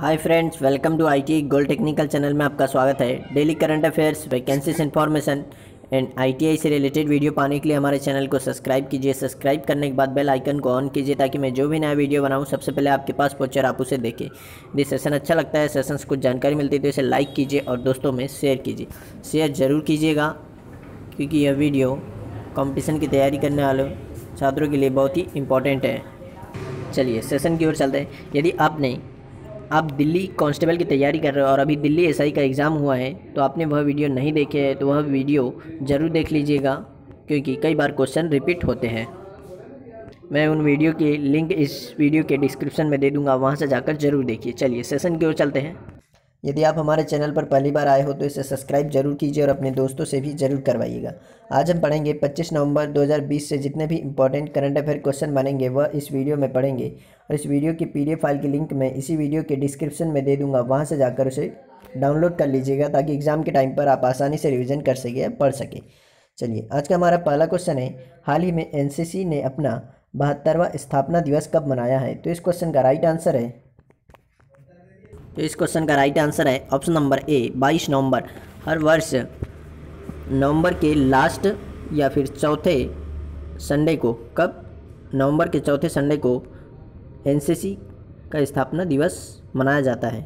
Hi friends, welcome to ITI gold technical channel में आपका स्वागत है। Daily current affairs vacancies information and ITI से रिलेटेड वीडियो पाने के लिए हमारे चैनल को सब्सक्राइब कीजिए। सब्सक्राइब करने के बाद बेल आइकन को ऑन कीजिए ताकि मैं जो भी नया वीडियो बनाऊँ, सबसे पहले आपके पास पहुँचे और आप उसे देखें। यदि सेशन अच्छा लगता है सेशन से कुछ जानकारी मिलती है तो इसे लाइक कीजिए और दोस्तों में शेयर कीजिए। शेयर ज़रूर कीजिएगा, क्योंकि यह वीडियो कंपटीशन की तैयारी करने वाले छात्रों के लिए बहुत ही इंपॉर्टेंट है। चलिए सेशन की ओर चलते हैं। यदि आपने आप दिल्ली कांस्टेबल की तैयारी कर रहे हो और अभी दिल्ली एसआई का एग्ज़ाम हुआ है तो आपने वह वीडियो नहीं देखे है तो वह वीडियो ज़रूर देख लीजिएगा, क्योंकि कई बार क्वेश्चन रिपीट होते हैं। मैं उन वीडियो की लिंक इस वीडियो के डिस्क्रिप्शन में दे दूँगा, वहाँ से जाकर ज़रूर देखिए। चलिए सेशन की ओर चलते हैं। यदि आप हमारे चैनल पर पहली बार आए हो तो इसे सब्सक्राइब ज़रूर कीजिए और अपने दोस्तों से भी ज़रूर करवाइएगा। आज हम पढ़ेंगे 25 नवंबर 2020 से जितने भी इंपॉर्टेंट करंट अफेयर क्वेश्चन बनेंगे, वह इस वीडियो में पढ़ेंगे। और इस वीडियो की पीडीएफ फ़ाइल की लिंक मैं इसी वीडियो के डिस्क्रिप्शन में दे दूँगा, वहाँ से जाकर उसे डाउनलोड कर लीजिएगा ताकि एग्ज़ाम के टाइम पर आप आसानी से रिविज़न कर सके पढ़ सकें। चलिए, आज का हमारा पहला क्वेश्चन है, हाल ही में एनसीसी ने अपना बहत्तरवा स्थापना दिवस कब मनाया है? तो इस क्वेश्चन का राइट आंसर है तो इस क्वेश्चन का राइट आंसर है ऑप्शन नंबर ए बाईस नवंबर। हर वर्ष नवंबर के लास्ट या फिर चौथे संडे को, कब? नवंबर के चौथे संडे को एनसीसी का स्थापना दिवस मनाया जाता है।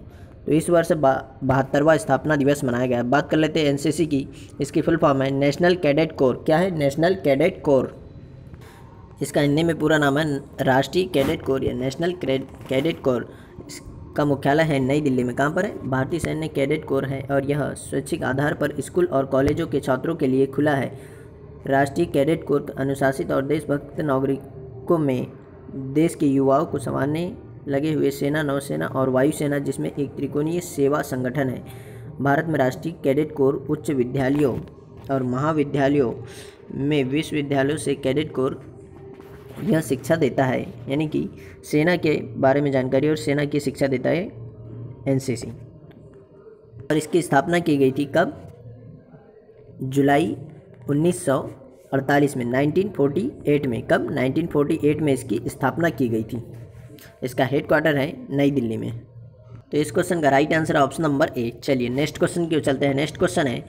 तो इस वर्ष बहत्तरवा स्थापना दिवस मनाया गया। बात कर लेते हैं एनसीसी की। इसकी फुल फॉर्म है नेशनल कैडेट कोर क्या है नेशनल कैडेट कोर इसका हिंदी में पूरा नाम है राष्ट्रीय कैडेट कोर या नेशनल कैडेट कोर का मुख्यालय है, नई दिल्ली में। कहाँ पर है? भारतीय सैन्य कैडेट कोर है और यह स्वैच्छिक आधार पर स्कूल और कॉलेजों के छात्रों के लिए खुला है। राष्ट्रीय कैडेट कोर अनुशासित और देशभक्त नागरिकों में देश के युवाओं को संवारने लगे हुए सेना, नौसेना और वायुसेना, जिसमें एक त्रिकोणीय सेवा संगठन है। भारत में राष्ट्रीय कैडेट कोर उच्च विद्यालयों और महाविद्यालयों में विश्वविद्यालयों से कैडेट कोर यह शिक्षा देता है, यानी कि सेना के बारे में जानकारी और सेना की शिक्षा देता है एनसीसी। और इसकी स्थापना की गई थी कब? जुलाई 1948 में 1948 में। कब? 1948 में इसकी स्थापना की गई थी। इसका हेड क्वार्टर है नई दिल्ली में। तो इस क्वेश्चन का right answer option number A चलिए नेक्स्ट क्वेश्चन क्यों चलते हैं। नेक्स्ट क्वेश्चन है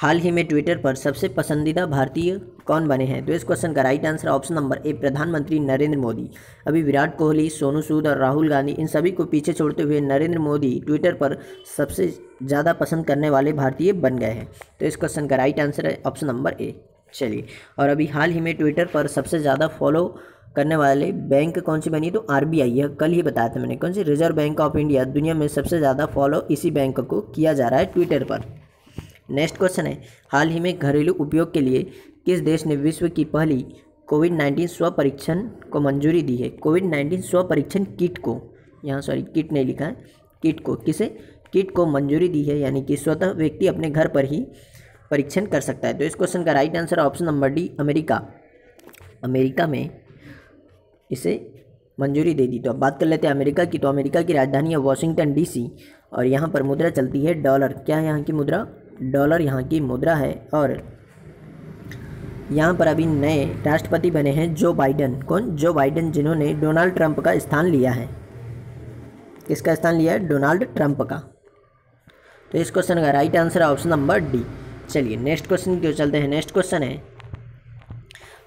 हाल ही में ट्विटर पर सबसे पसंदीदा भारतीय कौन बने हैं? तो इस क्वेश्चन का right answer option number A प्रधानमंत्री नरेंद्र मोदी। अभी विराट कोहली, सोनू सूद और राहुल गांधी, इन सभी को पीछे छोड़ते हुए नरेंद्र मोदी ट्विटर पर सबसे ज़्यादा पसंद करने वाले भारतीय बन गए हैं। तो इस क्वेश्चन का राइट आंसर है ऑप्शन नंबर ए चलिए, और अभी हाल ही में ट्विटर पर सबसे ज़्यादा फॉलो करने वाले बैंक कौन सी बनी तो आरबीआई। यह कल ही बताया था मैंने, कौन सी? Reserve Bank of India. दुनिया में सबसे ज़्यादा फॉलो इसी बैंक को किया जा रहा है ट्विटर पर। नेक्स्ट क्वेश्चन है, हाल ही में घरेलू उपयोग के लिए किस देश ने विश्व की पहली कोविड नाइन्टीन स्व परीक्षण को मंजूरी दी है? कोविड नाइन्टीन स्व परीक्षण किट को, यहाँ सॉरी किट नहीं लिखा है, किट को, किसे? किट को मंजूरी दी है, यानी कि स्वतः व्यक्ति अपने घर पर ही परीक्षण कर सकता है। तो इस क्वेश्चन का right answer option number D America. America में इसे मंजूरी दे दी। तो अब बात कर लेते हैं अमेरिका की। तो अमेरिका की राजधानी है वॉशिंगटन डीसी और यहाँ पर मुद्रा चलती है डॉलर क्या है यहाँ की मुद्रा? डॉलर यहाँ की मुद्रा है और यहाँ पर अभी नए राष्ट्रपति बने हैं जो बाइडन। कौन? जो बाइडन जिन्होंने डोनाल्ड ट्रंप का स्थान लिया है। किसका स्थान लिया है? डोनाल्ड ट्रंप का। तो इस क्वेश्चन का right answer option number D चलिए नेक्स्ट क्वेश्चन क्यों चलते हैं। नेक्स्ट क्वेश्चन है,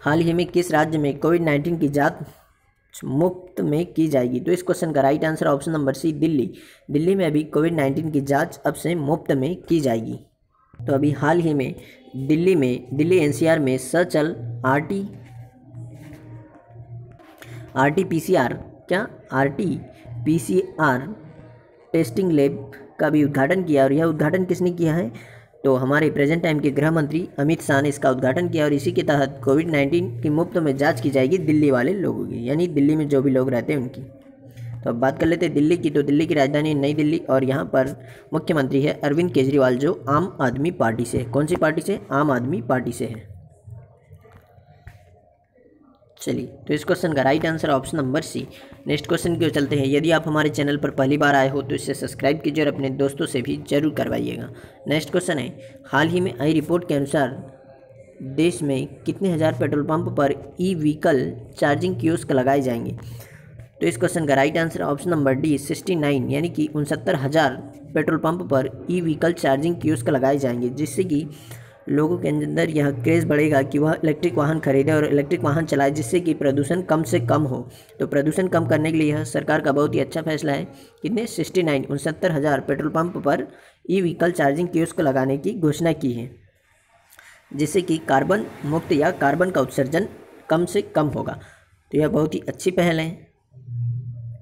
हाल ही में किस राज्य में कोविड नाइन्टीन की जाँच मुफ़्त में की जाएगी? तो इस क्वेश्चन का right answer option number C Delhi. Delhi में अभी कोविड नाइन्टीन की जाँच अब से मुफ़्त में की जाएगी। तो अभी हाल ही में दिल्ली में, दिल्ली एनसीआर में सचल R T R T P C R, क्या? R T P C R testing lab का भी उद्घाटन किया और यह उद्घाटन किसने किया है? तो हमारे प्रेजेंट टाइम के गृह मंत्री अमित शाह ने इसका उद्घाटन किया और इसी के तहत कोविड नाइन्टीन की मुफ़्त में जाँच की जाएगी दिल्ली वाले लोगों की, यानी दिल्ली में जो भी लोग रहते हैं उनकी। तो अब बात कर लेते हैं दिल्ली की। तो दिल्ली की राजधानी नई दिल्ली और यहाँ पर मुख्यमंत्री है अरविंद केजरीवाल, जो आम आदमी पार्टी से कौन सी पार्टी से? आम आदमी पार्टी से है। चलिए तो इस क्वेश्चन का right answer option number C next question की ओर चलते हैं। यदि आप हमारे चैनल पर पहली बार आए हो तो इसे सब्सक्राइब कीजिए और अपने दोस्तों से भी ज़रूर करवाइएगा। नेक्स्ट क्वेश्चन है, हाल ही में आई रिपोर्ट के अनुसार देश में कितने हज़ार पेट्रोल पंप पर ई व्हीकल चार्जिंग कियोस्क लगाए जाएँगे? तो इस क्वेश्चन का right answer option number D sixty nine यानी कि उनसत्तर हज़ार पेट्रोल पंप पर ई व्हीकल चार्जिंग कियोस्क लगाए जाएँगे, जिससे कि लोगों के अंदर यह क्रेज़ बढ़ेगा कि वह इलेक्ट्रिक वाहन खरीदे और इलेक्ट्रिक वाहन चलाए, जिससे कि प्रदूषण कम से कम हो। तो प्रदूषण कम करने के लिए यह सरकार का बहुत ही अच्छा फैसला है कितने सिक्सटी नाइन उनसत्तर हज़ार पेट्रोल पंप पर ई व्हीकल चार्जिंग कियोस्क लगाने की घोषणा की है, जिससे कि कार्बन मुक्त या कार्बन का उत्सर्जन कम से कम होगा। तो यह बहुत ही अच्छी पहल है।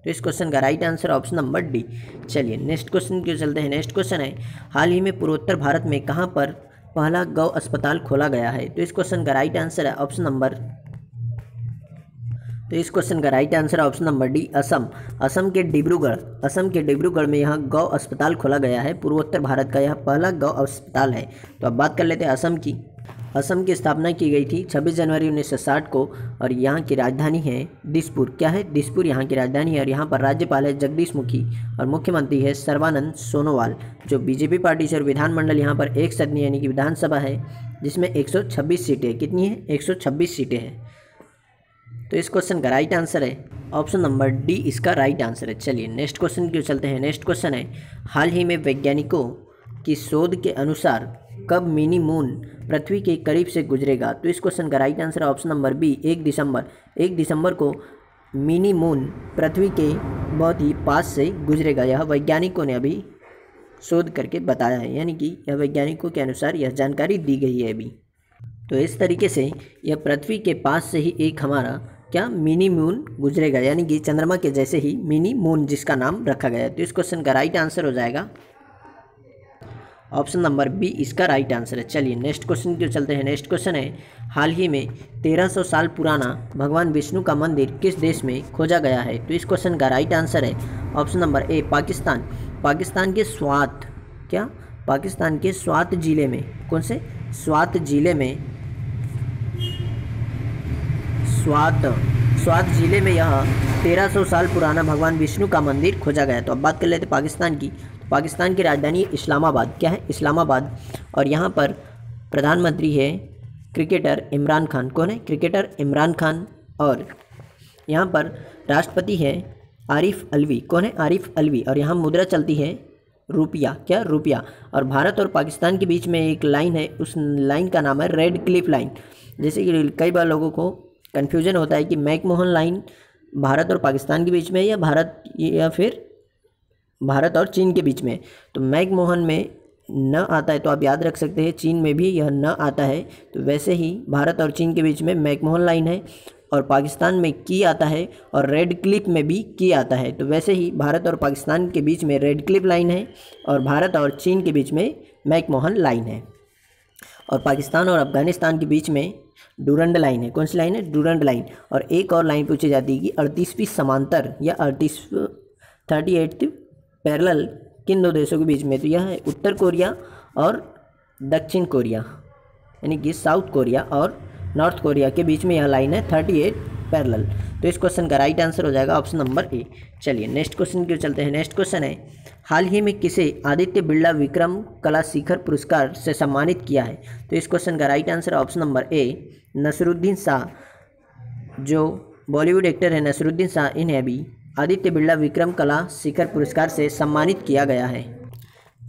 तो इस क्वेश्चन का right answer option number D चलिए नेक्स्ट क्वेश्चन क्यों चलते हैं। नेक्स्ट क्वेश्चन है, हाल ही में पूर्वोत्तर भारत में कहाँ पर पहला गौ अस्पताल खोला गया है? तो इस क्वेश्चन का राइट आंसर है ऑप्शन नंबर तो इस क्वेश्चन का राइट आंसर है option number D Assam. Assam के डिब्रूगढ़, असम के डिब्रूगढ़ में यहाँ गौ अस्पताल खोला गया है। पूर्वोत्तर भारत का यह पहला गौ अस्पताल है। तो अब बात कर लेते हैं असम की। असम की स्थापना की गई थी 26 जनवरी 1960 को, और यहाँ की राजधानी है दिसपुर। क्या है? दिसपुर यहाँ की राजधानी है, और यहाँ पर राज्यपाल है जगदीश मुखी, और मुख्यमंत्री है सर्वानंद सोनोवाल, जो बीजेपी पार्टी से और विधानमंडल यहाँ पर एक सदनी यानी कि विधानसभा है, जिसमें 126 सीटें। कितनी है? 126 सीटें हैं। तो इस क्वेश्चन का राइट आंसर है। ऑप्शन नंबर डी इसका राइट आंसर है। चलिए नेक्स्ट क्वेश्चन क्यों चलते हैं। नेक्स्ट क्वेश्चन है, हाल ही में वैज्ञानिकों की शोध के अनुसार कब मिनी मून पृथ्वी के करीब से गुजरेगा? तो इस क्वेश्चन का right answer option number B एक दिसंबर। एक दिसंबर को मिनी मून पृथ्वी के बहुत ही पास से गुजरेगा। यह वैज्ञानिकों ने अभी शोध करके बताया है। यानी कि यह वैज्ञानिकों के अनुसार यह जानकारी दी गई है अभी। तो इस तरीके से यह पृथ्वी के पास से ही एक हमारा क्या मिनी मून गुजरेगा? यानी कि चंद्रमा के जैसे ही मिनी मून जिसका नाम रखा गया है। तो इस क्वेश्चन का राइट आंसर हो जाएगा। ऑप्शन नंबर बी इसका राइट आंसर है। चलिए नेक्स्ट क्वेश्चन क्यों चलते हैं। नेक्स्ट क्वेश्चन है, हाल ही में 1300 साल पुराना भगवान विष्णु का मंदिर किस देश में खोजा गया है? तो इस क्वेश्चन का राइट आंसर है। Option number A Pakistan. Pakistan के स्वात, क्या? पाकिस्तान के स्वात ज़िले में, कौन से? स्वात ज़िले में, स्वात स्वात ज़िले में यह 1300 साल पुराना भगवान विष्णु का मंदिर खोजा गया। तो अब बात कर लेते पाकिस्तान की। पाकिस्तान की राजधानी इस्लामाबाद। क्या है? इस्लामाबाद। और यहाँ पर प्रधानमंत्री है क्रिकेटर इमरान खान। कौन है? क्रिकेटर इमरान खान। और यहाँ पर राष्ट्रपति है आरिफ अलवी। कौन है? आरिफ अलवी। और यहाँ मुद्रा चलती है रुपया। क्या? रुपया। और भारत और पाकिस्तान के बीच में एक लाइन है। उस लाइन का नाम है रेड क्लिफ लाइन। जैसे कि कई बार लोगों को कन्फ्यूज़न होता है कि मैकमोहन लाइन भारत और पाकिस्तान के बीच में या भारत या फिर भारत और चीन के बीच में। तो मैकमोहन में न आता है तो आप याद रख सकते हैं, चीन में भी यह न आता है। तो वैसे ही भारत और चीन के बीच में मैकमोहन लाइन है और पाकिस्तान में की आता है और रेड क्लिप में भी की आता है। तो वैसे ही भारत और पाकिस्तान के बीच में रेड क्लिप लाइन है और भारत और चीन के बीच में मैकमोहन लाइन है। और पाकिस्तान और अफ़गानिस्तान के बीच में डूरंड लाइन है। कौन सी लाइन है? Durand line. और एक और लाइन पूछी जाती है कि अड़तीसवीं समांतर या अड़तीस, थर्टी एट्थ पैरेलल किन दो देशों के बीच में? तो यह है उत्तर कोरिया और दक्षिण कोरिया, यानी कि साउथ कोरिया और नॉर्थ कोरिया के बीच में यह लाइन है थर्टी एट पैरल तो इस क्वेश्चन का राइट आंसर हो जाएगा ऑप्शन नंबर ए। चलिए, नेक्स्ट क्वेश्चन क्यों चलते हैं। नेक्स्ट क्वेश्चन है, हाल ही में किसे आदित्य बिरला विक्रम कला शिखर पुरस्कार से सम्मानित किया है? तो इस क्वेश्चन का right answer option number A, Naseeruddin Shah, जो बॉलीवुड एक्टर है नसरुद्दीन शाह, इन्हें अभी आदित्य बिरला विक्रम कला शिखर पुरस्कार से सम्मानित किया गया है।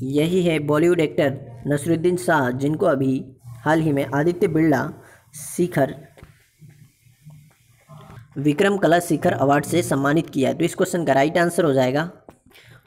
यही है बॉलीवुड एक्टर नसरुद्दीन शाह, जिनको अभी हाल ही में आदित्य बिरला शिखर विक्रम कला शिखर अवार्ड से सम्मानित किया है। तो इस क्वेश्चन का राइट आंसर हो जाएगा।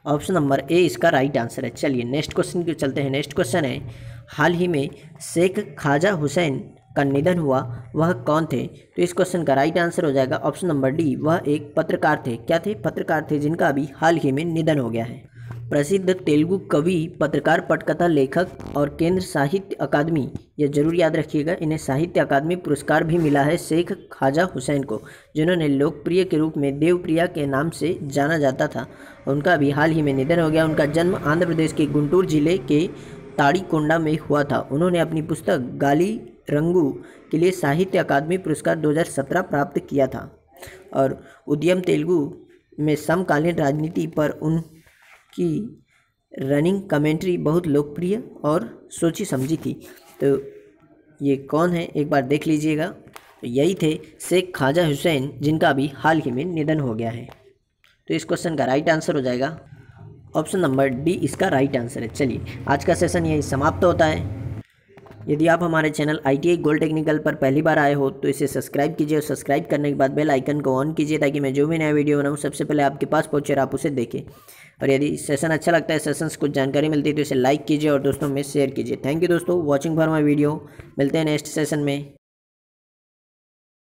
ऑप्शन नंबर ए इसका राइट आंसर है। चलिए नेक्स्ट क्वेश्चन की चलते हैं। नेक्स्ट क्वेश्चन है, हाल ही में शेख खाजा हुसैन का निधन हुआ, वह कौन थे? तो इस क्वेश्चन का राइट आंसर हो जाएगा ऑप्शन नंबर डी वह एक पत्रकार थे। क्या थे? पत्रकार थे जिनका अभी हाल ही में निधन हो गया है। प्रसिद्ध तेलुगु कवि, पत्रकार, पटकथा लेखक और केंद्र साहित्य अकादमी। यह ज़रूर याद रखिएगा, इन्हें साहित्य अकादमी पुरस्कार भी मिला है शेख खाजा हुसैन को, जिन्होंने लोकप्रिय के रूप में देवप्रिया के नाम से जाना जाता था। उनका अभी हाल ही में निधन हो गया। उनका जन्म आंध्र प्रदेश के गुंटूर ज़िले के ताड़ीकोंडा में हुआ था। उन्होंने अपनी पुस्तक गाली रंगू के लिए साहित्य अकादमी पुरस्कार 2017 प्राप्त किया था और उद्यम तेलुगु में समकालीन राजनीति पर उनकी रनिंग कमेंट्री बहुत लोकप्रिय और सोची समझी थी। तो ये कौन है? एक बार देख लीजिएगा। तो यही थे शेख ख्वाजा हुसैन, जिनका अभी हाल ही में निधन हो गया है। तो इस क्वेश्चन का राइट आंसर हो जाएगा। ऑप्शन नंबर डी इसका राइट आंसर है। चलिए, आज का सेशन यही समाप्त होता है। यदि आप हमारे channel I T gold technical पर पहली बार आए हो तो इसे सब्सक्राइब कीजिए और सब्सक्राइब करने के बाद बेल आइकन को ऑन कीजिए ताकि मैं जो भी नया वीडियो बनाऊँ, सबसे पहले आपके पास पहुँचे और आप उसे देखें। और यदि सेशन अच्छा लगता है सेशन से कुछ जानकारी मिलती है तो इसे लाइक कीजिए और दोस्तों में शेयर कीजिए। थैंक यू दोस्तों वॉचिंग फॉर माई वीडियो मिलते हैं नेक्स्ट सेशन में।